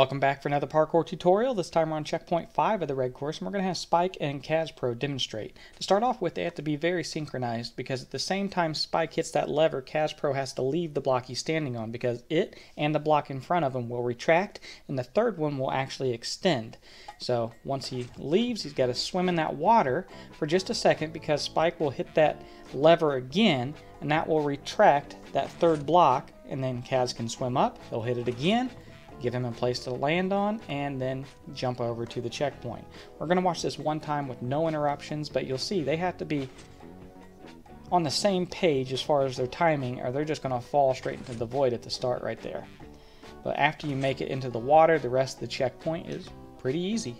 Welcome back for another parkour tutorial. This time we're on checkpoint 5 of the red course, and we're going to have Spike and Kazpro demonstrate. To start off with, they have to be very synchronized, because at the same time Spike hits that lever, Kazpro has to leave the block he's standing on, because it and the block in front of him will retract, and the third one will actually extend. So once he leaves, he's got to swim in that water for just a second, because Spike will hit that lever again, and that will retract that third block, and then Kaz can swim up, he'll hit it again, give him a place to land on, and then jump over to the checkpoint. We're going to watch this one time with no interruptions, but you'll see they have to be on the same page as far as their timing, or they're just going to fall straight into the void at the start right there. But after you make it into the water, the rest of the checkpoint is pretty easy.